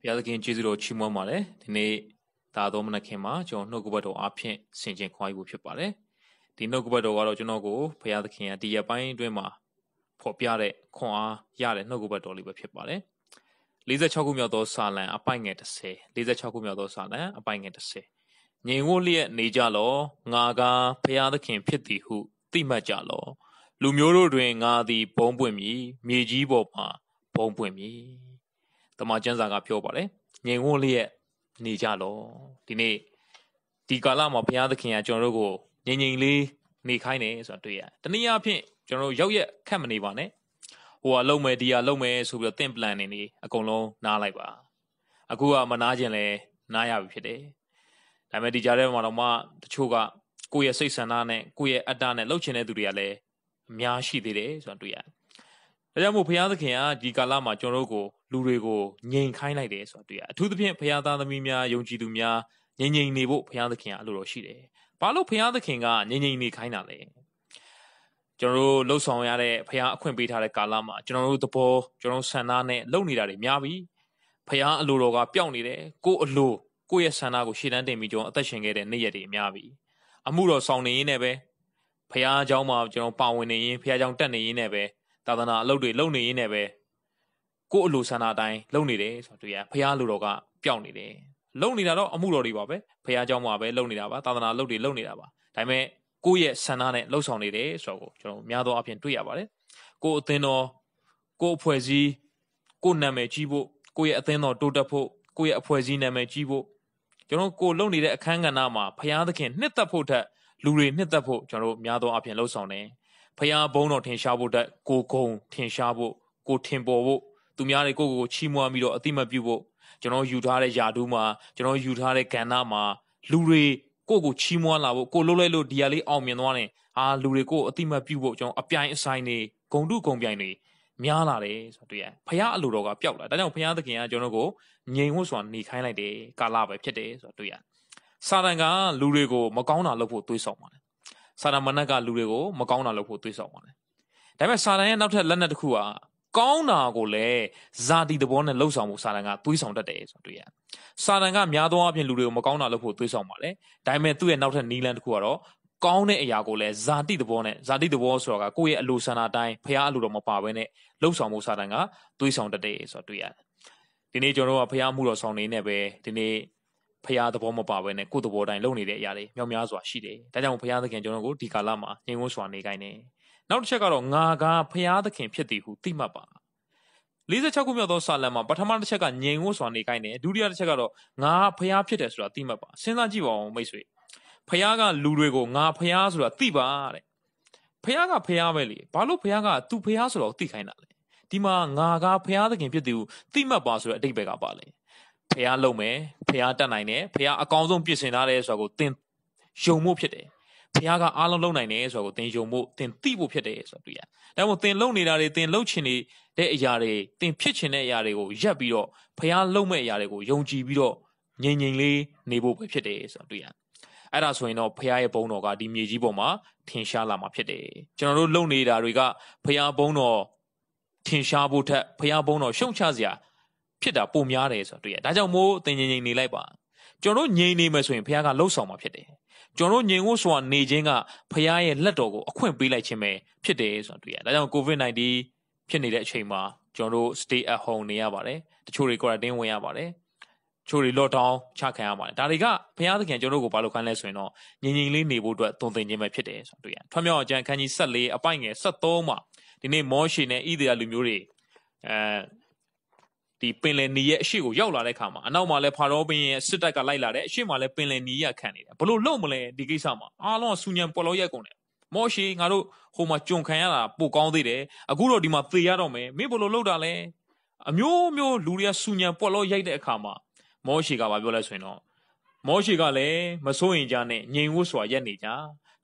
ဘုရားသခင်ကျေးဇူးတော်ချီးမွမ်းပါတယ်ဒီနေ့ဒါတော်မနခင်မှာကျွန်တော်နှုတ်ကပတ်တော်အဖြစ်ဆင်ခြင်ခွာယူဖို့ဖြစ်ပါတယ်ဒီနှုတ်ကပတ်တော်ကတော့ကျွန်တော်ကိုဘုရားသခင်ကဒီရက်ပိုင်းအတွင်းမှာဖော်ပြတဲ့ခွန်အားရတဲ့နှုတ်ကပတ်တော်လေးပဲဖြစ်ပါတယ်46ခုမြောက်သောစာလံအပိုင်ငယ်30 46ခုမြောက်သောစာလံအပိုင်ငယ်30ငြိမ်ဝတ်လျက်နေကြလောငါကဘုရားသခင်ဖြစ်သည်ဟုသိမှတ်ကြလောလူမျိုးတို့တွင်ငါသည်ဘုံပွင့်မည်မြေကြီးပေါ်မှာဘုံပွင့်မည် တမန်ကျမ်းစာကပြောပါတယ်ငြိမ်ဝတ်လျက်နေကြလောဒီနေ့ဒီကာလမှာဘုရားသခင်ကကျွန်တော်တို့ကိုငြိမ်ငြိမ်လေးနေခိုင်းတယ်ဆိုတာတွေ့ရတယ်တနည်းအားဖြင့်ကျွန်တော်တို့ရောက်ရက်ခက်မနေပါနဲ့ဟိုကလုံမယ်ဒီကလုံမယ်ဆိုပြီးတော့တင့်ပလန်နေနေအကုန်လုံးနားလိုက်ပါအခုကမနာခြင်းလဲနားရပြီဖြစ်တယ်ဒါပေမဲ့ဒီကြားထဲမှာတော့မှတချို့ကကိုယ့်ရဲ့စိတ်ဆန္ဒနဲ့ကိုယ့်ရဲ့အတ္တနဲ့လှုပ်ချင်တဲ့သူတွေကလည်းအများရှိသေးတယ်ဆိုတာတွေ့ရတယ်ဒါကြောင့်မို့ဘုရားသခင်ကဒီကာလမှာကျွန်တော်တို့ကို လူတွေကိုငြိမ်ခိုင်းလိုက်တယ်ဆိုတာတွေ့ရအထူးသဖြင့်ဖခင်သားသမီးများယုံကြည်သူများငြိမ်ငြိမ်နေဖို့ဖခင်သခင်ကအလိုတော်ရှိတယ်။ဘာလို့ဖခင်သခင်ကငြိမ်ငြိမ်နေခိုင်းတာလဲ။ကျွန်တော်တို့လှုပ်ဆောင်ရတဲ့ဖခင်အခွင့်ပေးထားတဲ့ကာလမှာကျွန်တော်တို့သဘောကျွန်တော်ဆန္ဒနဲ့လုပ်နေတာတွေများပြီ။ဖခင်အလိုတော်ကပျောက်နေတယ်။ကိုယ့်အလိုကိုယ့်ရဲ့ဆန္ဒကိုရှေ့တန်းတင်ပြီးကျွန်တော်အသက်ရှင်ခဲ့တဲ့နေ့ရက်တွေအများပြီ။အမှုတော်ဆောင်နေရင်းနဲ့ပဲဖခင်အကြောင်းမှာကျွန်တော်ပါဝင်နေရင်ဖခင်အကြောင်းတက်နေရင်းနဲ့ပဲသာသနာအလုပ်တွေလုပ်နေရင်းနဲ့ပဲ ကိုယ့်အလိုဆန္ဒအတိုင်းလုပ်နေတယ်ဆိုတော့တွေ့ရဖះလူတော်ကပျောက်နေတယ်လုပ်နေတာတော့အမှုတော်တွေပါပဲဖះเจ้าမှာပဲလုပ်နေတာပါသာသနာလုပ်တွေလုပ်နေတာပါဒါပေမဲ့ကိုယ့်ရဲ့ဆန္ဒနဲ့လှုပ်ဆောင်နေတယ်ဆိုတော့ကျွန်တော်များသောအားဖြင့်တွေ့ရပါတယ်ကိုယ့်အသင်းတော်ကိုယ့်အဖွဲ့အစည်းကိုယ့်နာမည်ကြီးဖို့ကိုယ့်ရဲ့အသင်းတော်တိုးတက်ဖို့ကိုယ့်ရဲ့အဖွဲ့အစည်းနာမည်ကြီးဖို့ကျွန်တော်ကိုလုပ်နေတဲ့အခန်းကဏ္ဍမှာဖះသခင်နှစ်သက်ဖို့ထက်လူတွေနှစ်သက်ဖို့ကျွန်တော်တို့များသောအားဖြင့်လှုပ်ဆောင်တယ်ဖះဘုံတော်ထင်ရှားဖို့တက်ကိုကုံထင်ရှားဖို့ကိုထင်ပေါ်ဖို့ သူများတွေကိုကိုကိုချီးမွမ်းပြီးတော့အတိမတ်ပြုဖို့ကျွန်တော်ယူထားတဲ့ယာတူးမှာကျွန်တော်ယူထားတဲ့ကဏ္ဍမှာလူတွေကိုကိုချီးမွမ်းလာဖို့ကိုလှုပ်လိုက်လို့ဒီဟာလေးအောင်မြင်သွားတယ်အာလူတွေကိုအတိမတ်ပြုဖို့ကျွန်တော်အပြိုင်အဆိုင်နေဂုံတုဂုံပြိုင်တွေများလာတယ်ဆိုတော့တွေ့ရဖះအလိုတော်ကပျောက်လာဒါကြောင့်ဖះသခင်ကကျွန်တော်ကိုငြိမ်ဖို့ဆိုတာနေခိုင်းလိုက်တယ်ကာလပဲဖြစ်တယ်ဆိုတော့တွေ့ရစာတန်ကလူတွေကိုမကောင်းတာလုပ်ဖို့တွေးဆောင်ပါတယ်စာတန်မနက်ကလူတွေကိုမကောင်းတာလုပ်ဖို့တွေးဆောင်ပါတယ်ဒါပေမဲ့စာတန်ရဲ့နောက်ထပ်လက်နက်တစ်ခုက ကောင်းတာကိုလည်းဇာတိသဘောနဲ့လှုပ်ဆောင်မှုစာတန်ကတွေးဆောင်တတ်တယ်ဆိုတော့တွေ့ရစာတန်ကများသောအားဖြင့်လူတွေကိုမကောင်းတာလုပ်ဖို့တွေးဆောင်ပါတယ်ဒါပေမဲ့သူ့ရဲ့နောက်ထပ်နီးလန်းတစ်ခုကတော့ကောင်းတဲ့အရာကိုလည်းဇာတိသဘောနဲ့ဇာတိသဘောဆိုတော့ကကိုယ့်ရဲ့အလိုဆန္ဒအတိုင်းဖះအလိုတော်မပါဘဲနဲ့လှုပ်ဆောင်မှုစာတန်ကတွေးဆောင်တတ်တယ်ဆိုတော့တွေ့ရတယ်ဒီနေ့ကျွန်တော်တို့ကဖះမှုတော်ဆောင်နေနေပဲဒီနေ့ဖះသဘောမပါဘဲနဲ့ကိုယ့်သဘောတိုင်းလုပ်နေတဲ့အရာတွေမြောက်များစွာရှိတယ်ဒါကြောင့်ဖះသခင်ကျွန်တော်ကိုဒီကာလမှာငြိမ်ဝန်းစွာနေခိုင်းတယ် နောက်တစ်ချက်ကတော့ငါကဖျားသခင်ဖြစ်သည်ဟုသိမှတ်ပါ46ခုမြောက်သောစာလံမှာပထမတစ်ချက်ကငြိမ်ဝတ်စွာနေခိုင်းတယ်ဒုတိယတစ်ချက်က တော့ငါဖျားဖြစ်တယ်ဆိုတာသိမှတ်ပါစဉ်းစားကြည့်ပါဦးမိတ်ဆွေဖျားကလူတွေကိုငါဖျားဆိုတာသိပါတဲ့ဖျားကဖျားပဲလေဘာလို့ဖျားကသူဖျားဆိုတော့သိခိုင်းတာလဲဒီမှာငါကဖျားသခင်ဖြစ်သည်ဟုသိမှတ်ပါဆိုတဲ့အတိတ်ပဲကပါလေဖျားလုံးမယ်ဖျားတတ်နိုင်တယ်ဖျားအကောင်းဆုံးပြင်ဆင်ထားတယ်ဆိုတာကိုသင်ယုံမှုဖြစ်တယ် ဖះကအားလုံးလုံနိုင်တယ်ဆိုတော့ကိုသင်ယုံဖို့သင်သိဖို့ဖြစ်တယ်ဆိုတော့တွေ့ရ။ဒါမှမဟုတ်သင်လုံနေတာတွေသင်လုံချင်နေတဲ့အရာတွေသင်ဖြစ်ချင်တဲ့အရာတွေကိုရပ်ပြီးတော့ဖះလုံမဲ့အရာတွေကိုယုံကြည်ပြီးတော့ငြိမ်ငြိမ်လေးနေဖို့ပဲဖြစ်တယ်ဆိုတော့တွေ့ရ။အဲ့ဒါဆိုရင်တော့ဖះရဲ့ဘုံတော်ကဒီမြေကြီးပေါ်မှာထင်ရှားလာမှာဖြစ်တယ်။ကျွန်တော်တို့လုံနေတာတွေကဖះဘုံတော်ထင်ရှားဖို့ထက်ဖះဘုံတော်ရှုံချစရာဖြစ်တာပုံများတယ်ဆိုတော့တွေ့ရ။ဒါကြောင့်မို့သင်ငြိမ်ငြိမ်နေလိုက်ပါ။ ကျွန်တော်ငြိမ်နေမယ်ဆိုရင်ဖះကလှုပ်ဆောင်မှာဖြစ်တယ်ကျွန်တော်တို့ငြိမ်ဝတ်စွာနေခြင်းကဖခင်ရဲ့လက်တော်ကိုအခွင့်ပေးလိုက်ခြင်းပဲဖြစ်တယ်ဆိုတာတွေ့ရတယ်။ဒါကြောင့် COVID-19 ဖြစ်နေတဲ့အချိန်မှာကျွန်တော်တို့ stay at home နေရပါတယ်။တချို့တွေ quarantine ဝင်ရပါတယ်။ချို့တွေ lockdown ချခံရပါတယ်။ဒါတွေကဘုရားသခင်ကျွန်တော်တို့ကိုဘာလို့ခိုင်းလဲဆိုရင်တော့ငြိမ်ငြိမ်လေးနေဖို့အတွက်တုံသင်ခြင်းပဲဖြစ်တယ်ဆိုတာတွေ့ရတယ်။ထွတ်မြောက်အကျမ်းခန်းကြီး14အပိုင်ငယ်73မှာဒီနေ့မောရှေနဲ့ဣသရေလလူမျိုးတွေအဲ ဒီပင်လယ်နီရဲ့အရှိကိုရောက်လာတဲ့ခါမှာအနောက်မှာလည်းဖာရောဘင်းရဲ့စစ်တပ်ကလိုက်လာတယ်အရှိမှာလည်းပင်လယ်နီရခံနေတယ်ဘလို့လုံမလဲဒီကိစ္စမှာအားလုံးဆူညံပေါ်လို့ရက်ကုန်တယ်မောရှိငါတို့ဟိုမှာကြုံခံရတာပိုကောင်းသေးတယ်အခုတော့ဒီမှာသေရတော့မယ်မင်းဘလို့လုံတာလဲအမျိုးမျိုးလူတွေကဆူညံပေါ်လို့ရိုက်တဲ့အခါမှာမောရှိကဘာပြောလဲဆိုရင်တော့မောရှိကလည်းမစိုးရင်ကြနဲ့ငြိမ်ဝတ်စွာရက်နေကြ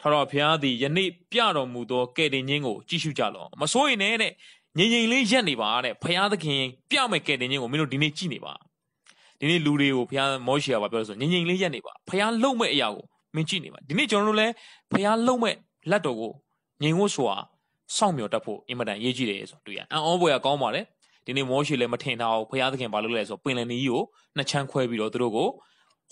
ထာဝရဘုရားသည်ယနေ့ပြတော်မူသောကယ်တင်ခြင်းကိုကြည့်ရှုကြလော့မစိုးရင်နဲ့တဲ့ ငြိမ်ငြိမ်လေးရက်နေပါတဲ့ဖရာသခင်ပြမဲ့ကဲတင်ခြင်းကိုမင်းတို့ဒီနေ့ကြည့်နေပါဒီနေ့လူတွေကိုဖရာမောရှေကပြောလို့ဆိုငြိမ်ငြိမ်လေးရက်နေပါဖရာလုံမဲ့အရာကိုမင်းကြည့်နေပါဒီနေ့ကျွန်တော်တို့လည်းဖရာလုံမဲ့လက်တော်ကိုငြိမ်ဝတ်စွာစောင့်မျှော်တတ်ဖို့အင်မတန်ရေးကြည့်တယ်ဆိုတွေ့ရအံ့ဩဖွယ်ကောင်းပါတယ်ဒီနေ့မောရှိလည်းမထင်ထားဘူးဖရာသခင်ဘာလုပ်လဲဆိုပင်လယ်နီးကိုနှစ်ချမ်းခွဲပြီးတော့သူတို့ကို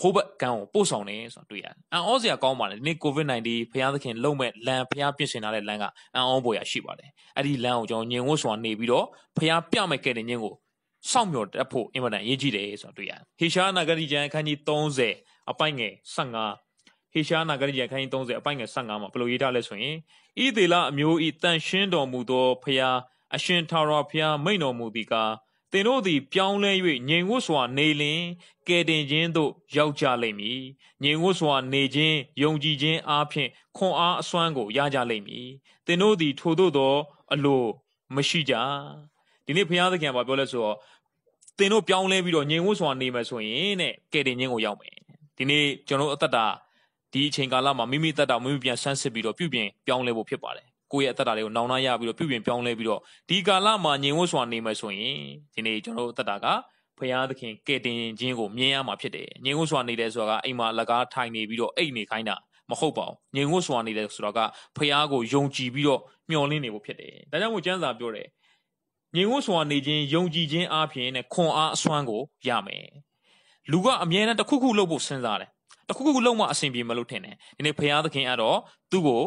ဟိုဘက်ကန်းကိုပို့ဆောင်တယ်ဆိုတော့တွေ့ရတယ်။အန်အောစရာကောင်းပါလေဒီနေ့ COVID-19 ဖရာသခင်လုံမဲ့လမ်းဖရာပြင်ဆင်ထားတဲ့လမ်းကအန်အောပေါ်ရရှိပါတယ်။အဲ့ဒီလမ်းကိုကျွန်တော်ညင်ဝတ်စွာနေပြီးတော့ဖရာပြမဲ့ခဲ့တဲ့ညင်ကိုစောင့်မျှော်တက်ဖို့အင်မတန်အရေးကြီးတယ်ဆိုတော့တွေ့ရတယ်။ဟေရှားနာဂရီကျမ်းအခန်းကြီး30အပိုင်ငယ်15ဟေရှားနာဂရီကျမ်းအခန်းကြီး30အပိုင်ငယ်15မှာဘယ်လိုရေးထားလဲဆိုရင်ဤသေလအမျိုးဤတန်ရှင်းတော်မူသောဖရာအရှင်ထာဝရဘုရားမိန်တော်မူသည်ကား သင်တို့သည် ပြောင်းလဲ၍ငြိမ်ဝတ်စွာနေလင်ကဲတင်ခြင်းသို့ရောက်ကြလိမ့်မည်ငြိမ်ဝတ်စွာနေခြင်းယုံကြည်ခြင်းအားဖြင့်ခွန်အားအစွမ်းကိုရကြလိမ့်မည်သင်တို့သည်ထို့သို့သောအလိုမရှိကြဒီနေ့ဘုရားသခင်ကပြောလဲဆိုတော့သင်တို့ပြောင်းလဲပြီးတော့ငြိမ်ဝတ်စွာနေမယ်ဆိုရင်တဲ့ကဲတင်ခြင်းကိုရောက်မယ်ဒီနေ့ကျွန်တော်အသက်တာဒီအချိန်ကာလမှာမိမိသက်တာမိမိပြန်ဆန်းစစ်ပြီးတော့ပြုပြင်ပြောင်းလဲဖို့ဖြစ်ပါတယ် ကိုယ့်ရဲ့အသက်တာတွေကိုနောင်နှရပြီးတော့ပြုပြင်ပြောင်းလဲပြီးတော့ဒီကာလမှာညင်ဝတ်စွာနေမယ်ဆိုရင်ဒီနေ့ကျွန်တော်တို့အသက်တာကဖရာသခင်ကဲ့တင်ခြင်းကိုမြင်ရမှာဖြစ်တယ်ညင်ဝတ်စွာနေတယ်ဆိုတာကအိမ်မှာလကားထိုင်နေပြီးတော့အိတ်နေခိုင်းတာမဟုတ်ပါဘူးညင်ဝတ်စွာနေတယ်ဆိုတော့ကဖရာကိုယုံကြည်ပြီးတော့မျှော်လင့်နေဖို့ဖြစ်တယ်ဒါကြောင့်မို့ကျမ်းစာပြောတယ်ညင်ဝတ်စွာနေခြင်းယုံကြည်ခြင်းအပြင်နဲ့ခွန်အားအစွမ်းကိုရမယ်လူကအမြဲတမ်းတစ်ခုခုလုပ်ဖို့စဉ်းစားတယ်တခုခုလုံးမအဆင်ပြေမလို့ထင်တယ်ဒီနေ့ဖရာသခင်ကတော့သူ့ကို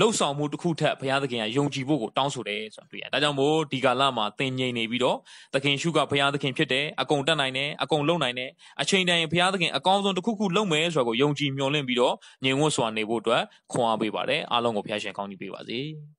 လှုပ်ဆောင်မှုတစ်ခုထက်ဘုရားသခင်ကယုံကြည်ဖို့ကိုတောင်းဆိုတယ်ဆိုတာတွေ့ရတယ်။ဒါကြောင့်မို့ဒီကာလမှာသင်ငြိမ်နေပြီးတော့သခင်ရှုကဘုရားသခင်ဖြစ်တယ်အကုန်တက်နိုင်တယ်အကုန်လုံနိုင်တယ်အချိန်တိုင်းဘုရားသခင်အကောင်းဆုံးတစ်ခုခုလုပ်မယ်ဆိုတာကိုယုံကြည်မျှော်လင့်ပြီးတော့ငြိမ်ဝတ်စွာနေဖို့အတွက်ခွန်အားပေးပါတယ်။အားလုံးကိုဘုရားရှင်ကောင်းကြီးပေးပါစေ။